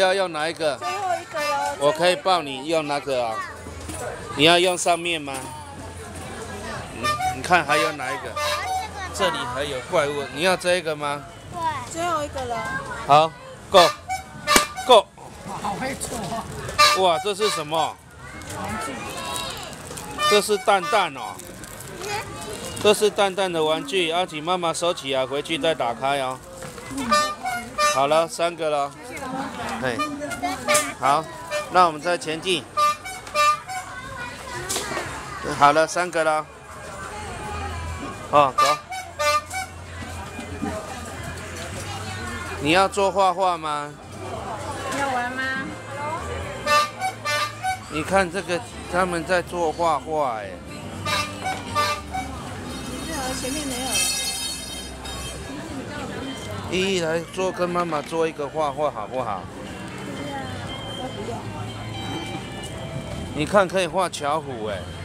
要用哪一个？最后一个喽。我可以抱你用那个啊。你要用上面吗？嗯，你看还有哪一个？这里还有怪物，你要这个吗？对。最后一个了。好，Go Go。好会做。哇，这是什么？这是蛋蛋哦。这是蛋蛋的玩具，阿请妈妈收起来，回去再打开哦。好了，三个了。嘿，好，那我们再前进。好了，三个了。哦，走。你要做画画吗？要玩吗？你看这个，他们在做画画哎。前面没有。依依来做，跟妈妈做一个画画好不好？你看可以画巧虎哎。